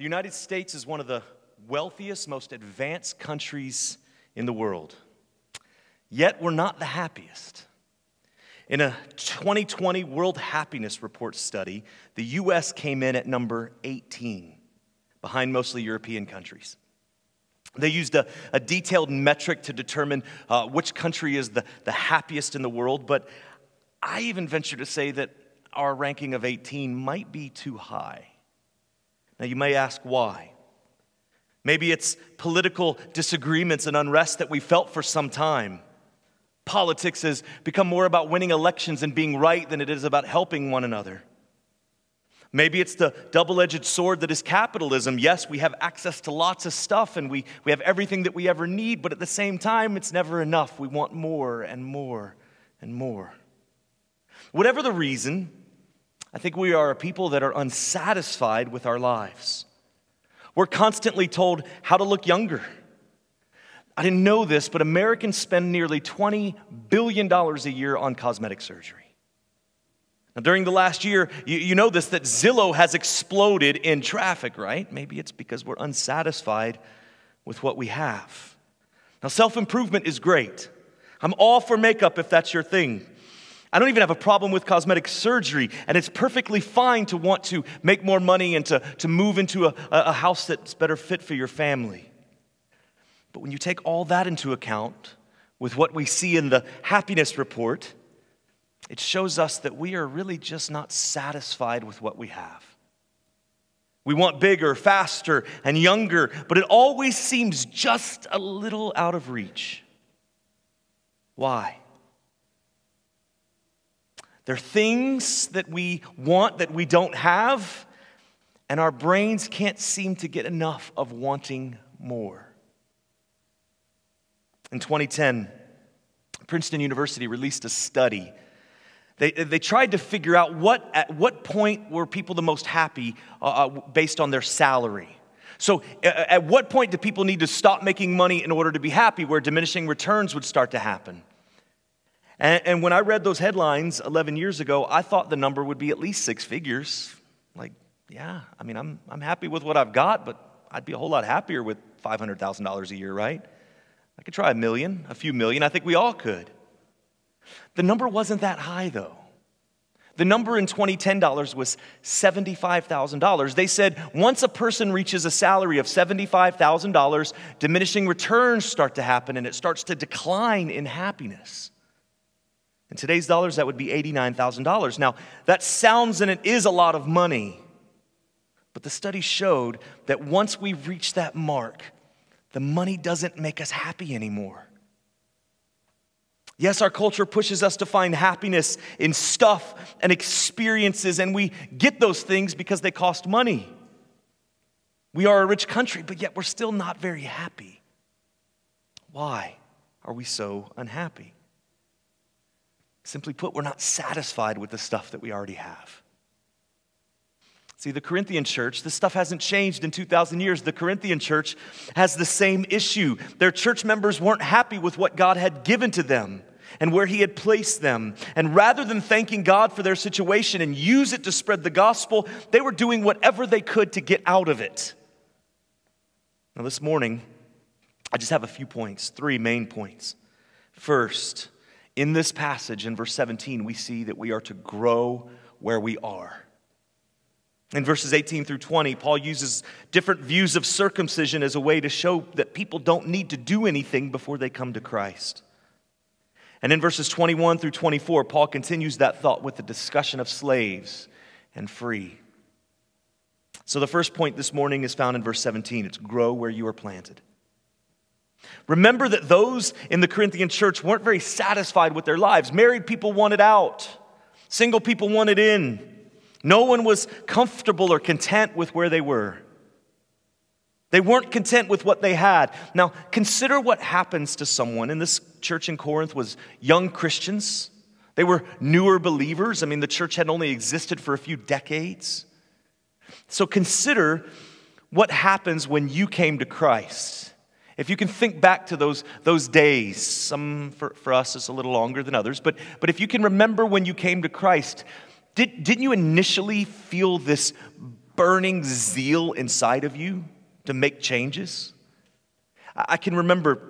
The United States is one of the wealthiest, most advanced countries in the world. Yet we're not the happiest. In a 2020 World Happiness Report study, the US came in at number 18, behind mostly European countries. They used a, a detailed metric to determine uh, which country is the, the happiest in the world, but I even venture to say that our ranking of 18 might be too high. Now, you may ask why. Maybe it's political disagreements and unrest that we felt for some time. Politics has become more about winning elections and being right than it is about helping one another. Maybe it's the double edged sword that is capitalism. Yes, we have access to lots of stuff and we, we have everything that we ever need, but at the same time, it's never enough. We want more and more and more. Whatever the reason, I think we are a people that are unsatisfied with our lives. We're constantly told how to look younger. I didn't know this, but Americans spend nearly $20 billion a year on cosmetic surgery. Now, during the last year, you, you know this that Zillow has exploded in traffic, right? Maybe it's because we're unsatisfied with what we have. Now, self improvement is great. I'm all for makeup if that's your thing. I don't even have a problem with cosmetic surgery, and it's perfectly fine to want to make more money and to, to move into a, a house that's better fit for your family. But when you take all that into account with what we see in the happiness report, it shows us that we are really just not satisfied with what we have. We want bigger, faster, and younger, but it always seems just a little out of reach. Why? There are things that we want that we don't have, and our brains can't seem to get enough of wanting more. In 2010, Princeton University released a study. They, they tried to figure out what, at what point were people the most happy uh, uh based on their salary. So, at what point do people need to stop making money in order to be happy, where diminishing returns would start to happen? And, and when I read those headlines 11 years ago, I thought the number would be at least six figures. Like, yeah, I mean, I'm, I'm happy with what I've got, but I'd be a whole lot happier with $500,000 a year, right? I could try a million, a few million. I think we all could. The number wasn't that high, though. The number in 2010 dollars was $75,000. They said once a person reaches a salary of $75,000, diminishing returns start to happen and it starts to decline in happiness. In today's dollars, that would be $89,000. Now, that sounds and it is a lot of money, but the study showed that once we reach that mark, the money doesn't make us happy anymore. Yes, our culture pushes us to find happiness in stuff and experiences, and we get those things because they cost money. We are a rich country, but yet we're still not very happy. Why are we so unhappy? Simply put, we're not satisfied with the stuff that we already have. See, the Corinthian church, this stuff hasn't changed in 2,000 years. The Corinthian church has the same issue. Their church members weren't happy with what God had given to them and where He had placed them. And rather than thanking God for their situation and use it to spread the gospel, they were doing whatever they could to get out of it. Now, this morning, I just have a few points, three main points. First, in this passage, in verse 17, we see that we are to grow where we are. In verses 18 through 20, Paul uses different views of circumcision as a way to show that people don't need to do anything before they come to Christ. And in verses 21 through 24, Paul continues that thought with the discussion of slaves and free. So the first point this morning is found in verse 17 it's grow where you are planted. Remember that those in the Corinthian church weren't very satisfied with their lives. Married people wanted out, single people wanted in. No one was comfortable or content with where they were. They weren't content with what they had. Now, consider what happens to someone. And this church in Corinth was young Christians. They were newer believers. I mean, the church had only existed for a few decades. So consider what happens when you came to Christ. If you can think back to those, those days, some for, for us is a little longer than others, but, but if you can remember when you came to Christ, did, didn't you initially feel this burning zeal inside of you to make changes. I can remember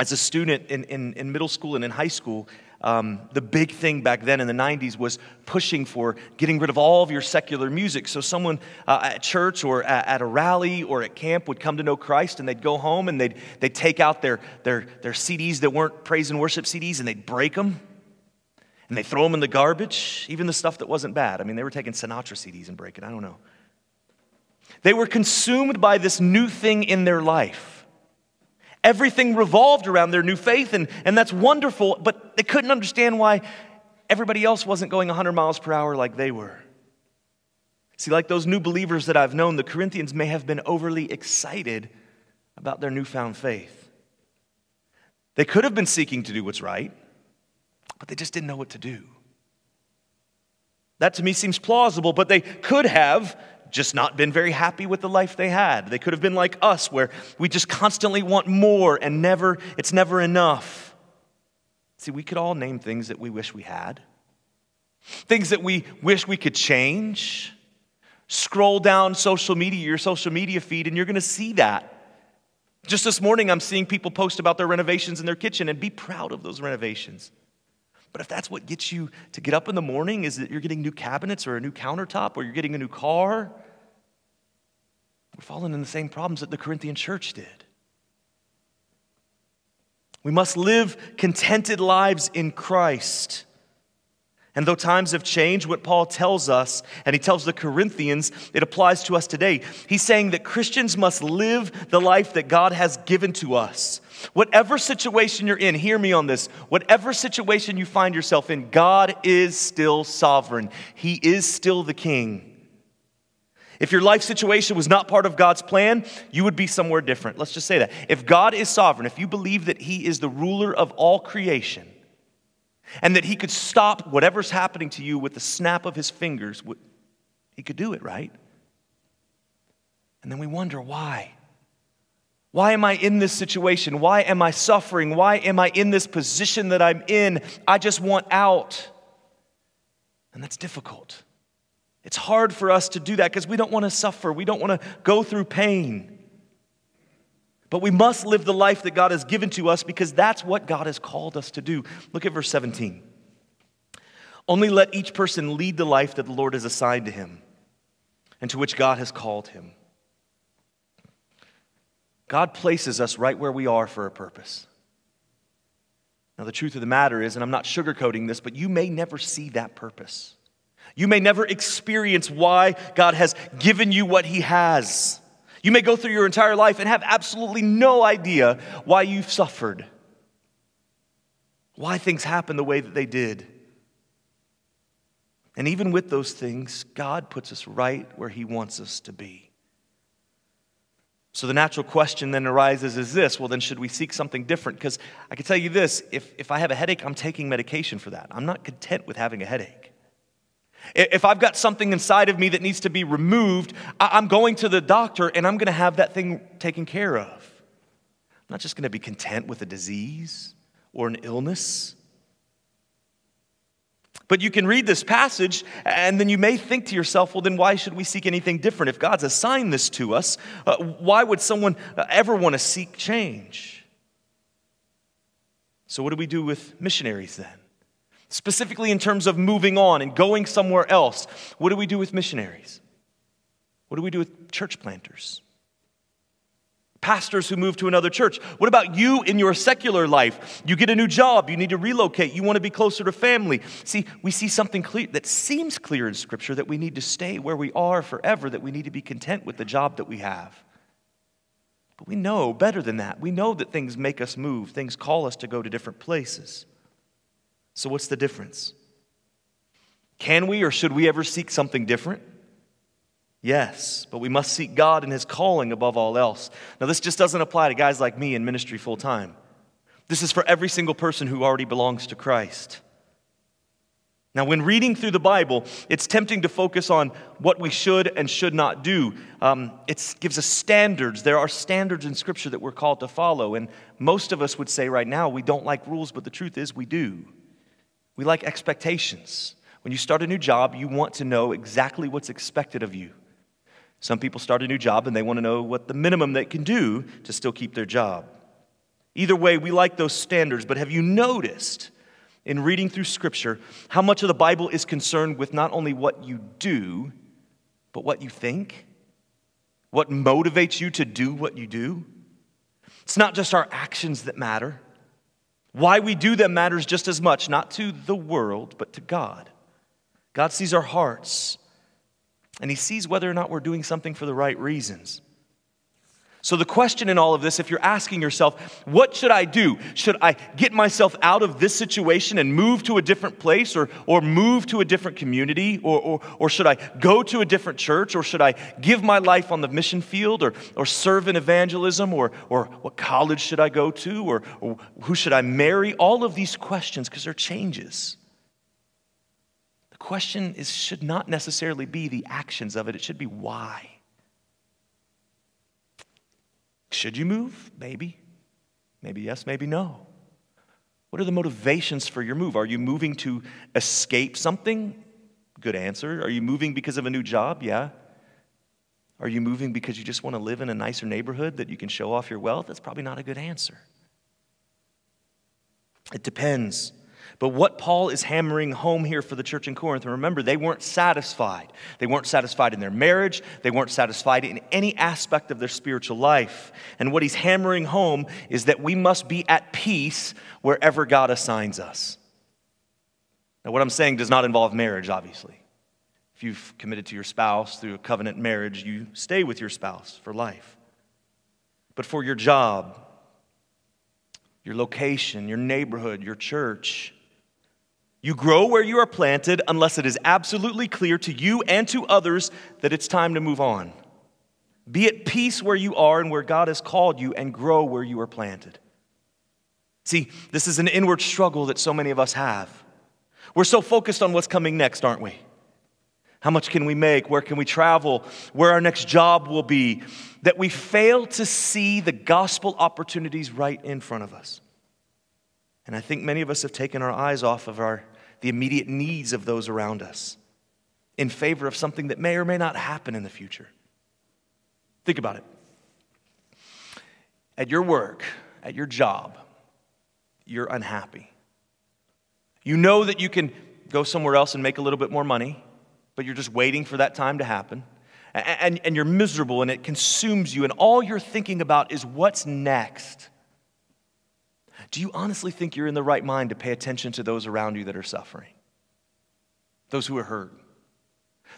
as a student in, in, in middle school and in high school, um, the big thing back then in the 90s was pushing for getting rid of all of your secular music. So, someone uh, at church or at, at, a rally or at camp would come to know Christ and they'd go home and they'd, they'd take out their, their, their CDs that weren't praise and worship CDs and they'd break them and they throw them in the garbage, even the stuff that wasn't bad. I mean, they were taking Sinatra CDs and breaking, I don't know. They were consumed by this new thing in their life. Everything revolved around their new faith, and, and that's wonderful, but they couldn't understand why everybody else wasn't going 100 miles per hour like they were. See, like those new believers that I've known, the Corinthians may have been overly excited about their newfound faith. They could have been seeking to do what's right, but they just didn't know what to do. That to me seems plausible, but they could have just not been very happy with the life they had. They could have been like us, where we just constantly want more and never, it's never enough. See, we could all name things that we wish we had, things that we wish we could change. Scroll down social media, your social media feed, and you're to see that. Just this morning, I'm seeing people post about their renovations in their kitchen and be proud of those renovations. But if that's what gets you to get up in the morning, is that you're getting new cabinets or a new countertop or you're getting a new car, we're falling in the same problems that the Corinthian church did. We must live contented lives in Christ. And though times have changed, what Paul tells us, and he tells the Corinthians, it applies to us today. He's saying that Christians must live the life that God has given to us. Whatever situation you're in, hear me on this. Whatever situation you find yourself in, God is still sovereign, He is still the king. If your life situation was not part of God's plan, you would be somewhere different. Let's just say that. If God is sovereign, if you believe that He is the ruler of all creation, and that he could stop whatever's happening to you with the snap of his fingers. He could do it, right? And then we wonder why. Why am I in this situation? Why am I suffering? Why am I in this position that I'm in? I just want out. And that's difficult. It's hard for us to do that because we don't want to suffer. We don't want to go through pain. But we must live the life that God has given to us because that's what God has called us to do. Look at verse 17. Only let each person lead the life that the Lord has assigned to him and to which God has called him. God places us right where we are for a purpose. Now, the truth of the matter is, and I'm not sugarcoating this, but you may never see that purpose. You may never experience why God has given you what He has. You may go through your entire life and have absolutely no idea why you've suffered, why things happen the way that they did. And even with those things, God puts us right where He wants us to be. So the natural question then arises is this well, then should we seek something different? Because I can tell you this if, if I have a headache, I'm taking medication for that. I'm not content with having a headache. If I've got something inside of me that needs to be removed, I'm going to the doctor and I'm going to have that thing taken care of. I'm not just going to be content with a disease or an illness. But you can read this passage and then you may think to yourself, well, then why should we seek anything different? If God's assigned this to us, uh, why would someone uh, ever want to seek change? So, what do we do with missionaries then? Specifically, in terms of moving on and going somewhere else, what do we do with missionaries? What do we do with church planters? Pastors who move to another church. What about you in your secular life? You get a new job, you need to relocate, you want to be closer to family. See, we see something clear that seems clear in Scripture that we need to stay where we are forever, that we need to be content with the job that we have. But we know better than that. We know that things make us move, things call us to go to different places. So, what's the difference? Can we or should we ever seek something different? Yes, but we must seek God and His calling above all else. Now, this just doesn't apply to guys like me in ministry full time. This is for every single person who already belongs to Christ. Now, when reading through the Bible, it's tempting to focus on what we should and should not do. Um, it gives us standards. There are standards in Scripture that we're called to follow. And most of us would say right now we don't like rules, but the truth is we do. We like expectations. When you start a new job, you want to know exactly what's expected of you. Some people start a new job and they want to know what the minimum they can do to still keep their job. Either way, we like those standards, but have you noticed in reading through Scripture how much of the Bible is concerned with not only what you do, but what you think? What motivates you to do what you do? It's not just our actions that matter. Why we do them matters just as much, not to the world, but to God. God sees our hearts, and He sees whether or not we're doing something for the right reasons. So, the question in all of this, if you're asking yourself, what should I do? Should I get myself out of this situation and move to a different place or, or move to a different community? Or, or, or should I go to a different church? Or should I give my life on the mission field or, or serve in evangelism? Or, or what college should I go to? Or, or who should I marry? All of these questions, because they're changes. The question is, should not necessarily be the actions of it, it should be why. Should you move? Maybe. Maybe yes, maybe no. What are the motivations for your move? Are you moving to escape something? Good answer. Are you moving because of a new job? Yeah. Are you moving because you just want to live in a nicer neighborhood that you can show off your wealth? That's probably not a good answer. It depends. But what Paul is hammering home here for the church in Corinth, and remember, they weren't satisfied. They weren't satisfied in their marriage, they weren't satisfied in any aspect of their spiritual life. And what he's hammering home is that we must be at peace wherever God assigns us. Now, what I'm saying does not involve marriage, obviously. If you've committed to your spouse through a covenant marriage, you stay with your spouse for life. But for your job, your location, your neighborhood, your church, you grow where you are planted unless it is absolutely clear to you and to others that it's time to move on. Be at peace where you are and where God has called you, and grow where you are planted. See, this is an inward struggle that so many of us have. We're so focused on what's coming next, aren't we? How much can we make? Where can we travel? Where our next job will be? That we fail to see the gospel opportunities right in front of us. And I think many of us have taken our eyes off of our, the immediate needs of those around us in favor of something that may or may not happen in the future. Think about it. At your work, at your job, you're unhappy. You know that you can go somewhere else and make a little bit more money, but you're just waiting for that time to happen. And, and, you're miserable and it consumes you, and all you're thinking about is what's next. Do you honestly think you're in the right mind to pay attention to those around you that are suffering? Those who are hurt?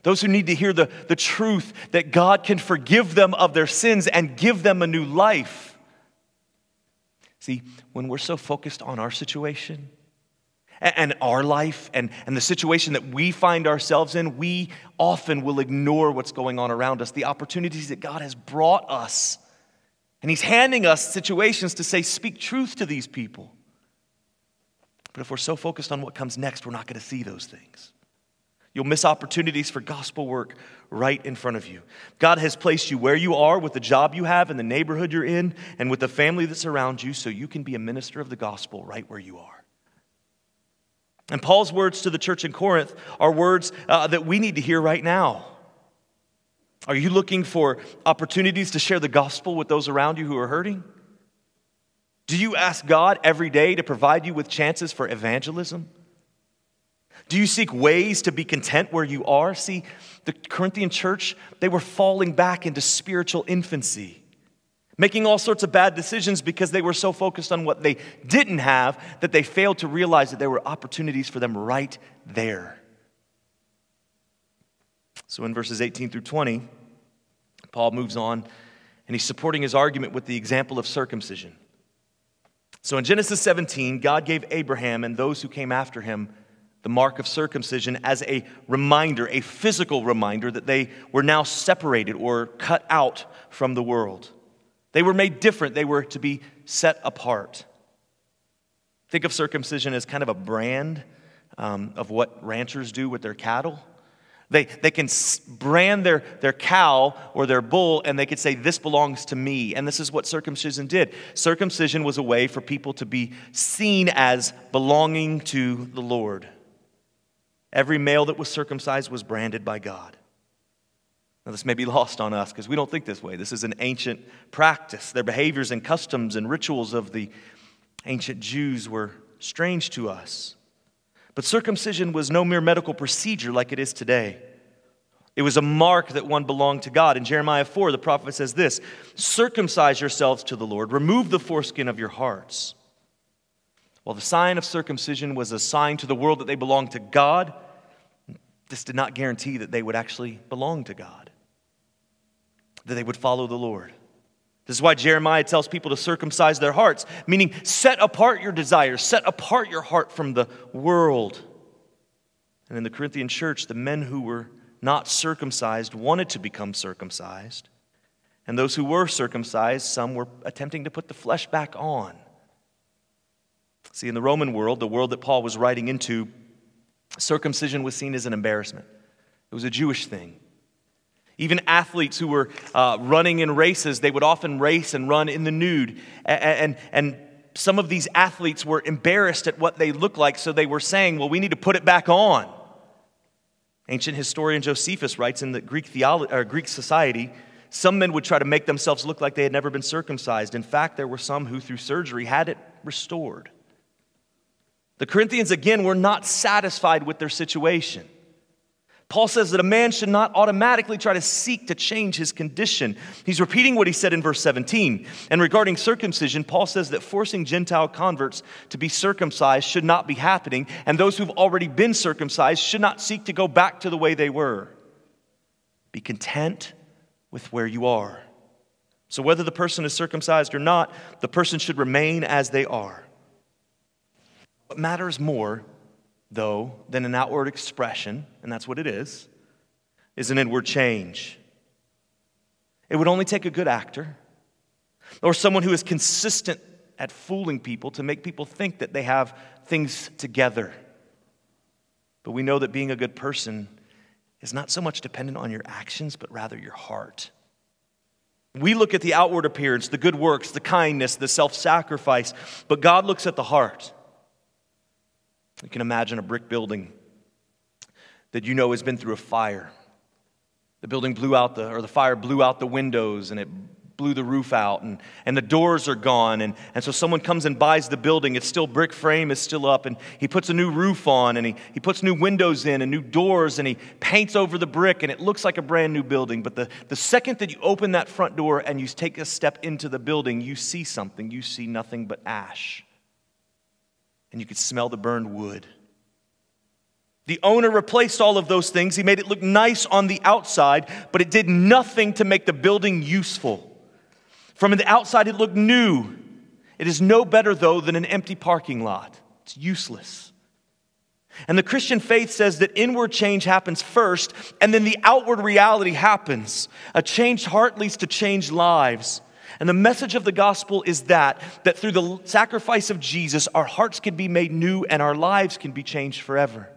Those who need to hear the, the truth that God can forgive them of their sins and give them a new life. See, when we're so focused on our situation and, our life and, and the situation that we find ourselves in, we often will ignore what's going on around us, the opportunities that God has brought us and he's handing us situations to say, speak truth to these people. But if we're so focused on what comes next, we're not going to see those things. You'll miss opportunities for gospel work right in front of you. God has placed you where you are with the job you have and the neighborhood you're in and with the family that's around you so you can be a minister of the gospel right where you are. And Paul's words to the church in Corinth are words uh, that we need to hear right now. Are you looking for opportunities to share the gospel with those around you who are hurting? Do you ask God every day to provide you with chances for evangelism? Do you seek ways to be content where you are? See, the Corinthian church, they were falling back into spiritual infancy, making all sorts of bad decisions because they were so focused on what they didn't have that they failed to realize that there were opportunities for them right there. So in verses 18 through 20, Paul moves on and he's supporting his argument with the example of circumcision. So in Genesis 17, God gave Abraham and those who came after him the mark of circumcision as a reminder, a physical reminder that they were now separated or cut out from the world. They were made different, they were to be set apart. Think of circumcision as kind of a brand um, of what ranchers do with their cattle. They, they can brand their, their cow or their bull and they could say, This belongs to me. And this is what circumcision did. Circumcision was a way for people to be seen as belonging to the Lord. Every male that was circumcised was branded by God. Now, this may be lost on us because we don't think this way. This is an ancient practice. Their behaviors and customs and rituals of the ancient Jews were strange to us. But circumcision was no mere medical procedure like it is today. It was a mark that one belonged to God. In Jeremiah 4, the prophet says this Circumcise yourselves to the Lord, remove the foreskin of your hearts. While the sign of circumcision was a sign to the world that they belonged to God, this did not guarantee that they would actually belong to God, that they would follow the Lord. This is why Jeremiah tells people to circumcise their hearts, meaning set apart your desires, set apart your heart from the world. And in the Corinthian church, the men who were not circumcised wanted to become circumcised. And those who were circumcised, some were attempting to put the flesh back on. See, in the Roman world, the world that Paul was writing into, circumcision was seen as an embarrassment. It was a Jewish thing. Even athletes who were uh, running in races, they would often race and run in the nude. And, and, and some of these athletes were embarrassed at what they looked like, so they were saying, well, we need to put it back on. Ancient historian Josephus writes in the Greek, theolo- or Greek society, some men would try to make themselves look like they had never been circumcised. In fact, there were some who, through surgery, had it restored. The Corinthians, again, were not satisfied with their situation. Paul says that a man should not automatically try to seek to change his condition. He's repeating what he said in verse 17. And regarding circumcision, Paul says that forcing Gentile converts to be circumcised should not be happening, and those who've already been circumcised should not seek to go back to the way they were. Be content with where you are. So, whether the person is circumcised or not, the person should remain as they are. What matters more though, than an outward expression, and that's what it is, is an inward change. It would only take a good actor or someone who is consistent at fooling people to make people think that they have things together. But we know that being a good person is not so much dependent on your actions, but rather your heart. We look at the outward appearance, the good works, the kindness, the self sacrifice, but God looks at the heart. You can imagine a brick building that you know has been through a fire. The building blew out the, or the fire blew out the windows and it blew the roof out and, and the doors are gone. And, and so someone comes and buys the building. It's still brick frame is still up and he puts a new roof on and he, he puts new windows in and new doors and he paints over the brick and it looks like a brand new building. But the, the second that you open that front door and you take a step into the building, you see something. You see nothing but ash and you could smell the burned wood. The owner replaced all of those things. He made it look nice on the outside, but it did nothing to make the building useful. From the outside, it looked new. It is no better, though, than an empty parking lot. It's useless. And the Christian faith says that inward change happens first, and then the outward reality happens. A changed heart leads to changed lives. And the message of the gospel is that that through the sacrifice of Jesus our hearts can be made new and our lives can be changed forever.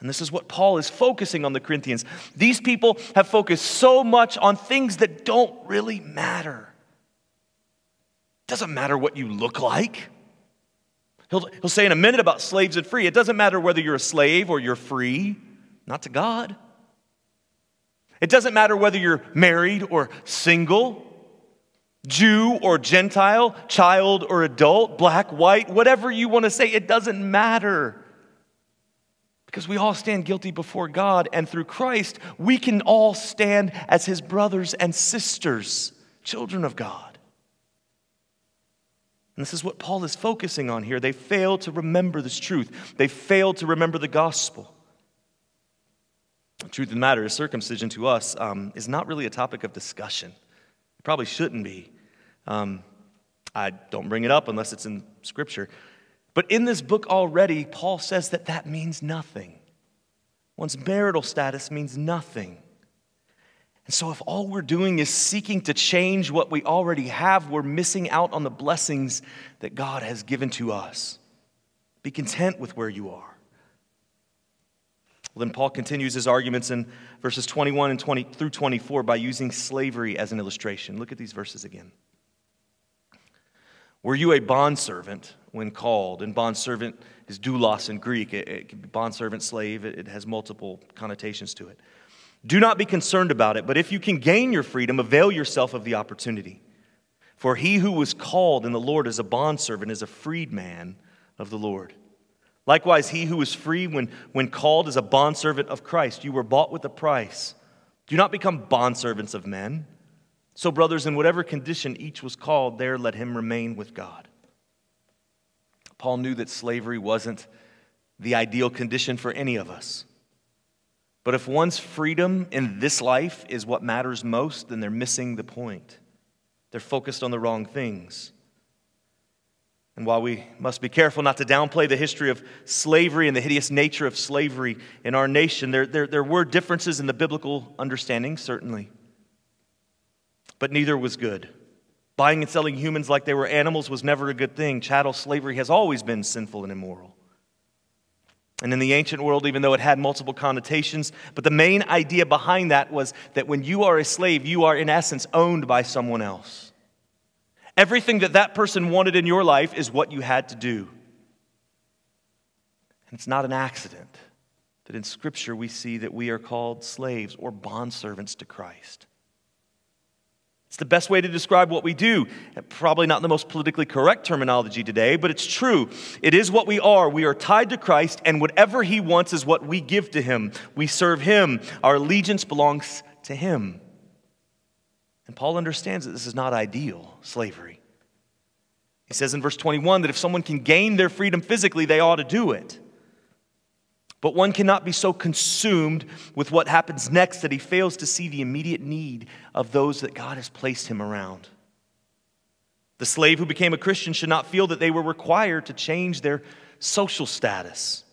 And this is what Paul is focusing on the Corinthians. These people have focused so much on things that don't really matter. It doesn't matter what you look like. He'll, he'll say in a minute about slaves and free. It doesn't matter whether you're a slave or you're free, not to God. It doesn't matter whether you're married or single. Jew or Gentile, child or adult, black, white, whatever you want to say, it doesn't matter. Because we all stand guilty before God, and through Christ, we can all stand as his brothers and sisters, children of God. And this is what Paul is focusing on here. They fail to remember this truth, they fail to remember the gospel. The truth of the matter is, circumcision to us um, is not really a topic of discussion. It probably shouldn't be. Um, I don't bring it up unless it's in Scripture. But in this book already, Paul says that that means nothing. One's marital status means nothing. And so, if all we're doing is seeking to change what we already have, we're missing out on the blessings that God has given to us. Be content with where you are. Well, then Paul continues his arguments in verses 21 and 20 through 24 by using slavery as an illustration. Look at these verses again. Were you a bondservant when called? And bondservant is doulos in Greek. It, it can be bondservant, slave. It, it has multiple connotations to it. Do not be concerned about it, but if you can gain your freedom, avail yourself of the opportunity. For he who was called in the Lord as a bondservant is a freedman of the Lord. Likewise, he who was free when, when called is a bondservant of Christ. You were bought with a price. Do not become bondservants of men. So, brothers, in whatever condition each was called, there let him remain with God. Paul knew that slavery wasn't the ideal condition for any of us. But if one's freedom in this life is what matters most, then they're missing the point. They're focused on the wrong things. And while we must be careful not to downplay the history of slavery and the hideous nature of slavery in our nation, there, there, there were differences in the biblical understanding, certainly. But neither was good. Buying and selling humans like they were animals was never a good thing. Chattel slavery has always been sinful and immoral. And in the ancient world, even though it had multiple connotations, but the main idea behind that was that when you are a slave, you are in essence owned by someone else. Everything that that person wanted in your life is what you had to do. And it's not an accident that in Scripture we see that we are called slaves or bondservants to Christ. It's the best way to describe what we do. Probably not the most politically correct terminology today, but it's true. It is what we are. We are tied to Christ, and whatever He wants is what we give to Him. We serve Him. Our allegiance belongs to Him. And Paul understands that this is not ideal slavery. He says in verse 21 that if someone can gain their freedom physically, they ought to do it. But one cannot be so consumed with what happens next that he fails to see the immediate need of those that God has placed him around. The slave who became a Christian should not feel that they were required to change their social status.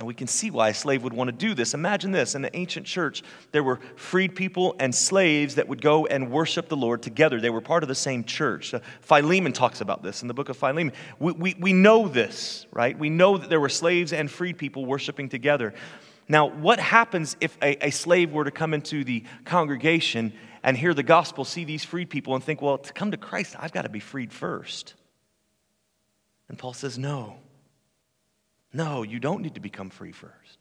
And we can see why a slave would want to do this. Imagine this in the ancient church, there were freed people and slaves that would go and worship the Lord together. They were part of the same church. Uh, Philemon talks about this in the book of Philemon. We, we, we know this, right? We know that there were slaves and freed people worshiping together. Now, what happens if a, a slave were to come into the congregation and hear the gospel, see these freed people, and think, well, to come to Christ, I've got to be freed first? And Paul says, no. No, you don't need to become free first.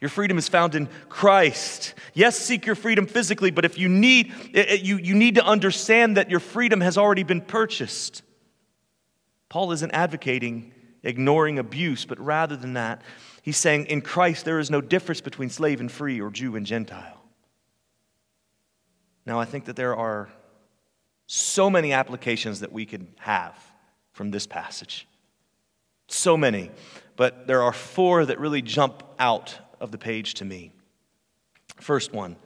Your freedom is found in Christ. Yes, seek your freedom physically, but if you need, eh, eh, you, you need to understand that your freedom has already been purchased. Paul isn't advocating ignoring abuse, but rather than that, he's saying in Christ there is no difference between slave and free or Jew and Gentile. Now, I think that there are so many applications that we could have from this passage. So many. But there are four that really jump out of the page to me. First one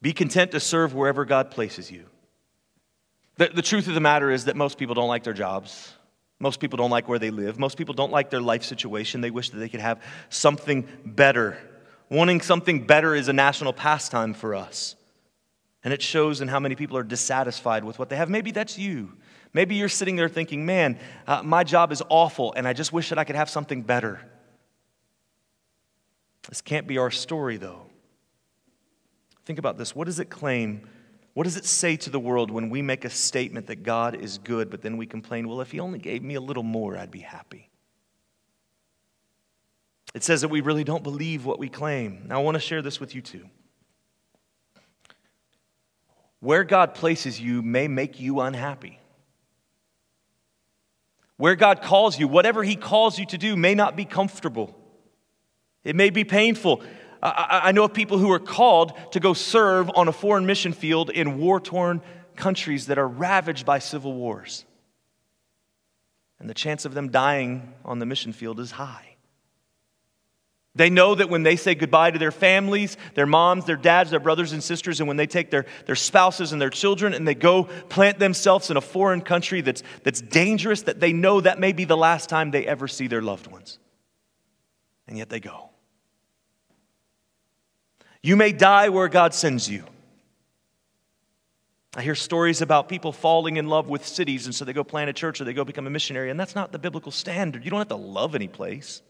be content to serve wherever God places you. The, the truth of the matter is that most people don't like their jobs. Most people don't like where they live. Most people don't like their life situation. They wish that they could have something better. Wanting something better is a national pastime for us. And it shows in how many people are dissatisfied with what they have. Maybe that's you. Maybe you're sitting there thinking, man, uh, my job is awful and I just wish that I could have something better. This can't be our story, though. Think about this. What does it claim? What does it say to the world when we make a statement that God is good, but then we complain, well, if He only gave me a little more, I'd be happy? It says that we really don't believe what we claim. Now, I want to share this with you too. Where God places you may make you unhappy. Where God calls you, whatever He calls you to do, may not be comfortable. It may be painful. I, I know of people who are called to go serve on a foreign mission field in war torn countries that are ravaged by civil wars. And the chance of them dying on the mission field is high. They know that when they say goodbye to their families, their moms, their dads, their brothers and sisters, and when they take their, their spouses and their children and they go plant themselves in a foreign country that's, that's dangerous, that they know that may be the last time they ever see their loved ones. And yet they go. You may die where God sends you. I hear stories about people falling in love with cities, and so they go plant a church or they go become a missionary, and that's not the biblical standard. You don't have to love any place.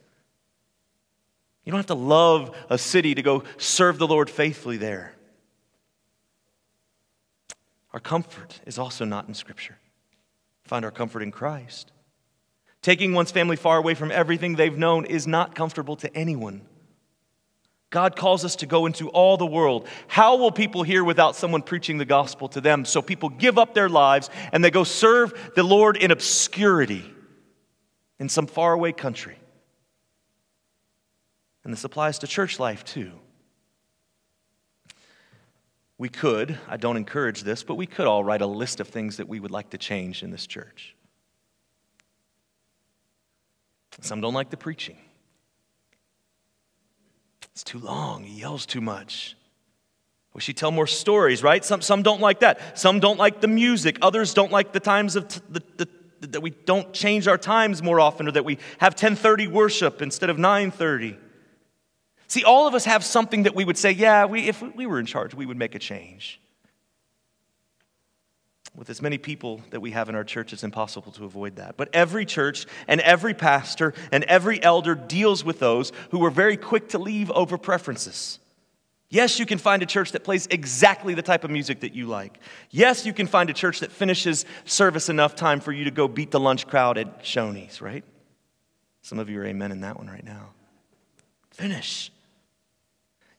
You don't have to love a city to go serve the Lord faithfully there. Our comfort is also not in Scripture. Find our comfort in Christ. Taking one's family far away from everything they've known is not comfortable to anyone. God calls us to go into all the world. How will people hear without someone preaching the gospel to them? So people give up their lives and they go serve the Lord in obscurity in some faraway country. And this applies to church life too. We could, I don't encourage this, but we could all write a list of things that we would like to change in this church. Some don't like the preaching. It's too long. He yells too much. Wish he'd tell more stories, right? Some, some don't like that. Some don't like the music. Others don't like the times of t- the, the, that we don't change our times more often or that we have 1030 worship instead of 930. See, all of us have something that we would say, yeah, we, if we were in charge, we would make a change. With as many people that we have in our church, it's impossible to avoid that. But every church and every pastor and every elder deals with those who are very quick to leave over preferences. Yes, you can find a church that plays exactly the type of music that you like. Yes, you can find a church that finishes service enough time for you to go beat the lunch crowd at Shoney's, right? Some of you are amen in that one right now. Finish.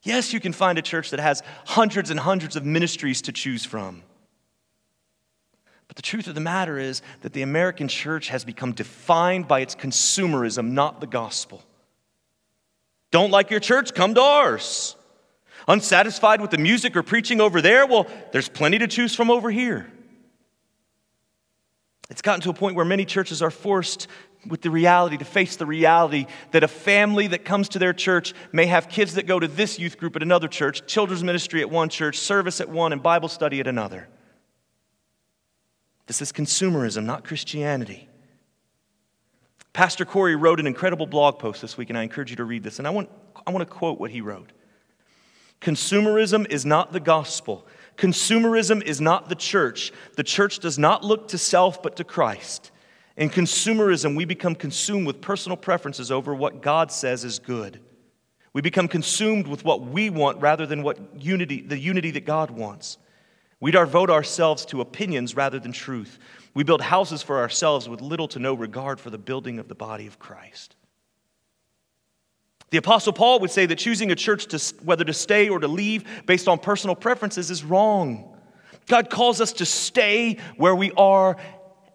Yes, you can find a church that has hundreds and hundreds of ministries to choose from. But the truth of the matter is that the American church has become defined by its consumerism, not the gospel. Don't like your church? Come to ours. Unsatisfied with the music or preaching over there? Well, there's plenty to choose from over here. It's gotten to a point where many churches are forced with the reality, to face the reality that a family that comes to their church may have kids that go to this youth group at another church, children's ministry at one church, service at one, and Bible study at another. This is consumerism, not Christianity. Pastor Corey wrote an incredible blog post this week, and I encourage you to read this. And I want, I want to quote what he wrote Consumerism is not the gospel. Consumerism is not the church. The church does not look to self, but to Christ. In consumerism, we become consumed with personal preferences over what God says is good. We become consumed with what we want rather than what unity, the unity that God wants. We devote ourselves to opinions rather than truth. We build houses for ourselves with little to no regard for the building of the body of Christ. The Apostle Paul would say that choosing a church to whether to stay or to leave based on personal preferences is wrong. God calls us to stay where we are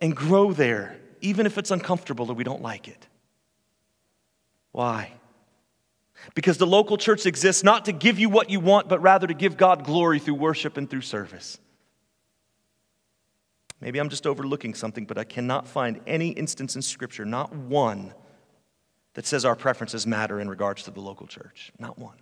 and grow there, even if it's uncomfortable or we don't like it. Why? Because the local church exists not to give you what you want, but rather to give God glory through worship and through service. Maybe I'm just overlooking something, but I cannot find any instance in Scripture, not one, that says our preferences matter in regards to the local church. Not one.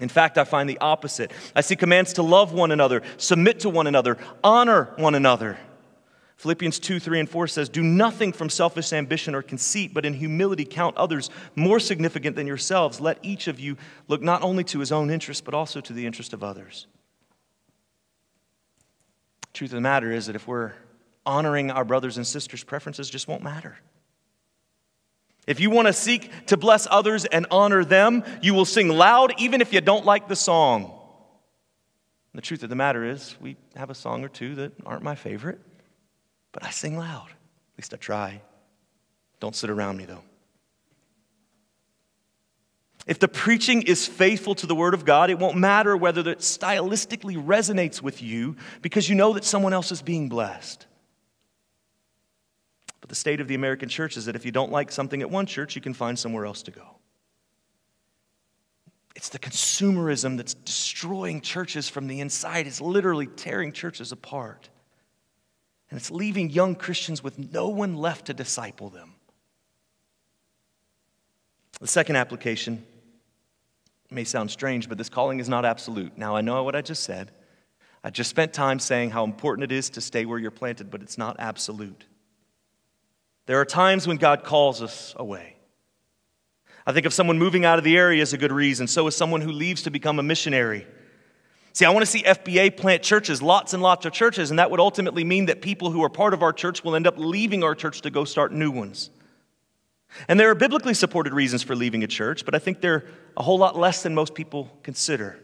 In fact, I find the opposite. I see commands to love one another, submit to one another, honor one another. Philippians 2, 3, and 4 says, Do nothing from selfish ambition or conceit, but in humility count others more significant than yourselves. Let each of you look not only to his own interest, but also to the interest of others. Truth of the matter is that if we're honoring our brothers and sisters' preferences, just won't matter. If you want to seek to bless others and honor them, you will sing loud even if you don't like the song. The truth of the matter is, we have a song or two that aren't my favorite. But I sing loud. At least I try. Don't sit around me, though. If the preaching is faithful to the Word of God, it won't matter whether it stylistically resonates with you because you know that someone else is being blessed. But the state of the American church is that if you don't like something at one church, you can find somewhere else to go. It's the consumerism that's destroying churches from the inside, it's literally tearing churches apart. And it's leaving young Christians with no one left to disciple them. The second application may sound strange, but this calling is not absolute. Now, I know what I just said. I just spent time saying how important it is to stay where you're planted, but it's not absolute. There are times when God calls us away. I think of someone moving out of the area as a good reason. So is someone who leaves to become a missionary. See, I want to see FBA plant churches, lots and lots of churches, and that would ultimately mean that people who are part of our church will end up leaving our church to go start new ones. And there are biblically supported reasons for leaving a church, but I think they're a whole lot less than most people consider.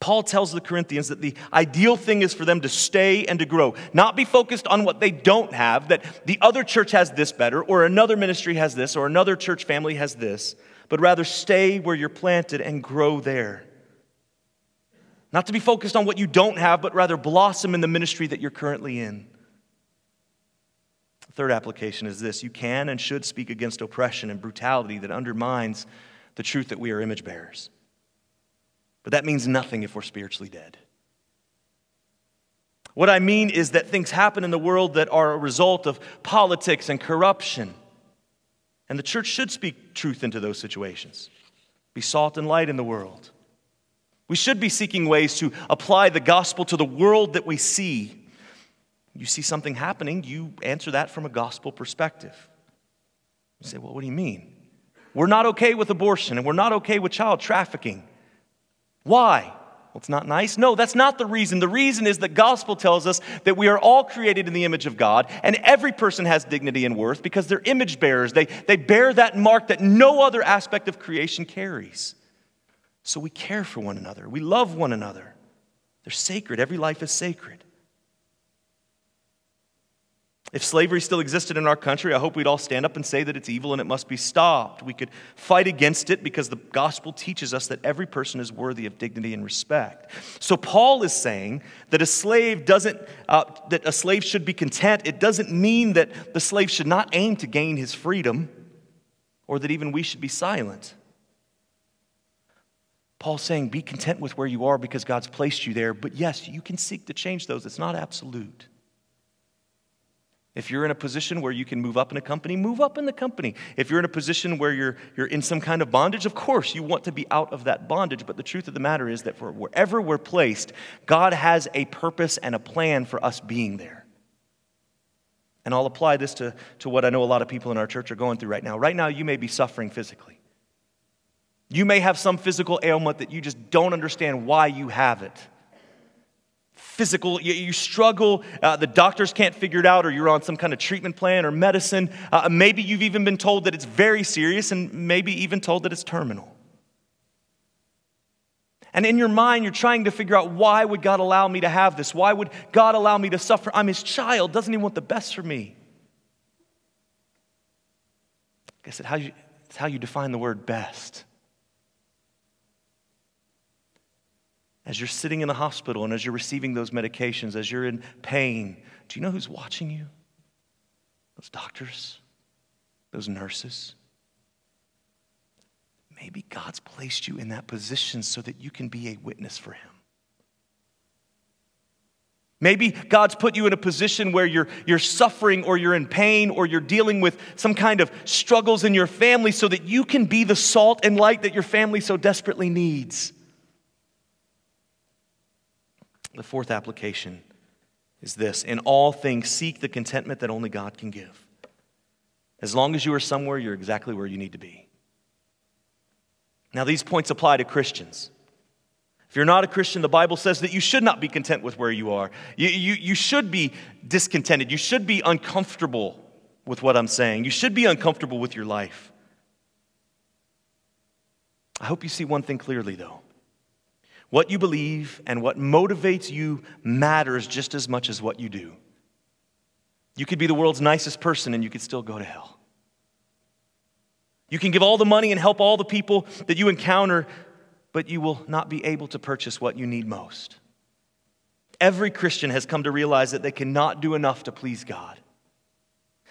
Paul tells the Corinthians that the ideal thing is for them to stay and to grow, not be focused on what they don't have, that the other church has this better, or another ministry has this, or another church family has this, but rather stay where you're planted and grow there. Not to be focused on what you don't have, but rather blossom in the ministry that you're currently in. The third application is this you can and should speak against oppression and brutality that undermines the truth that we are image bearers. But that means nothing if we're spiritually dead. What I mean is that things happen in the world that are a result of politics and corruption. And the church should speak truth into those situations, be salt and light in the world. We should be seeking ways to apply the gospel to the world that we see. You see something happening, you answer that from a gospel perspective. You say, well, what do you mean? We're not okay with abortion and we're not okay with child trafficking. Why? Well, it's not nice. No, that's not the reason. The reason is that gospel tells us that we are all created in the image of God, and every person has dignity and worth because they're image bearers. They, they bear that mark that no other aspect of creation carries. So we care for one another, we love one another. They're sacred. Every life is sacred. If slavery still existed in our country, I hope we'd all stand up and say that it's evil and it must be stopped. We could fight against it because the gospel teaches us that every person is worthy of dignity and respect. So Paul is saying that a slave doesn't uh, that a slave should be content. It doesn't mean that the slave should not aim to gain his freedom, or that even we should be silent. Paul's saying, be content with where you are because God's placed you there. But yes, you can seek to change those. It's not absolute. If you're in a position where you can move up in a company, move up in the company. If you're in a position where you're, you're in some kind of bondage, of course, you want to be out of that bondage. But the truth of the matter is that for wherever we're placed, God has a purpose and a plan for us being there. And I'll apply this to, to what I know a lot of people in our church are going through right now. Right now, you may be suffering physically. You may have some physical ailment that you just don't understand why you have it physical, you, you struggle, uh, the doctors can't figure it out, or you're on some kind of treatment plan or medicine. Uh, maybe you've even been told that it's very serious, and maybe even told that it's terminal. And in your mind, you're trying to figure out why would God allow me to have this? Why would God allow me to suffer? I'm his child. Doesn't he want the best for me? I said, how you, it's how you define the word best. As you're sitting in the hospital and as you're receiving those medications, as you're in pain, do you know who's watching you? Those doctors, those nurses. Maybe God's placed you in that position so that you can be a witness for Him. Maybe God's put you in a position where you're, you're suffering or you're in pain or you're dealing with some kind of struggles in your family so that you can be the salt and light that your family so desperately needs. The fourth application is this In all things, seek the contentment that only God can give. As long as you are somewhere, you're exactly where you need to be. Now, these points apply to Christians. If you're not a Christian, the Bible says that you should not be content with where you are. You, you, you should be discontented. You should be uncomfortable with what I'm saying. You should be uncomfortable with your life. I hope you see one thing clearly, though. What you believe and what motivates you matters just as much as what you do. You could be the world's nicest person and you could still go to hell. You can give all the money and help all the people that you encounter, but you will not be able to purchase what you need most. Every Christian has come to realize that they cannot do enough to please God.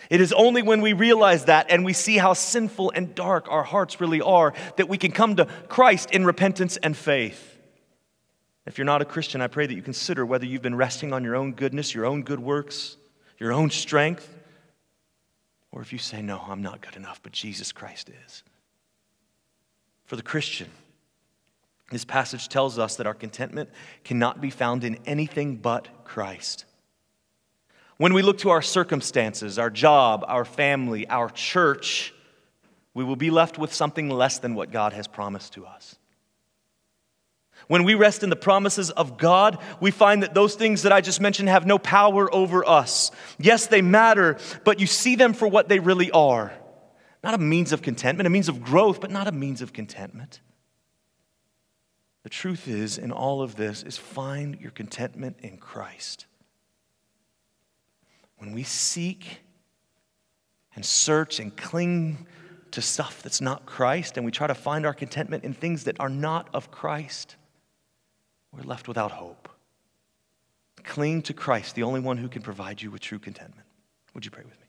It is only when we realize that and we see how sinful and dark our hearts really are that we can come to Christ in repentance and faith. If you're not a Christian, I pray that you consider whether you've been resting on your own goodness, your own good works, your own strength, or if you say, No, I'm not good enough, but Jesus Christ is. For the Christian, this passage tells us that our contentment cannot be found in anything but Christ. When we look to our circumstances, our job, our family, our church, we will be left with something less than what God has promised to us. When we rest in the promises of God, we find that those things that I just mentioned have no power over us. Yes, they matter, but you see them for what they really are. Not a means of contentment, a means of growth, but not a means of contentment. The truth is, in all of this, is find your contentment in Christ. When we seek and search and cling to stuff that's not Christ, and we try to find our contentment in things that are not of Christ, we're left without hope. Cling to Christ, the only one who can provide you with true contentment. Would you pray with me?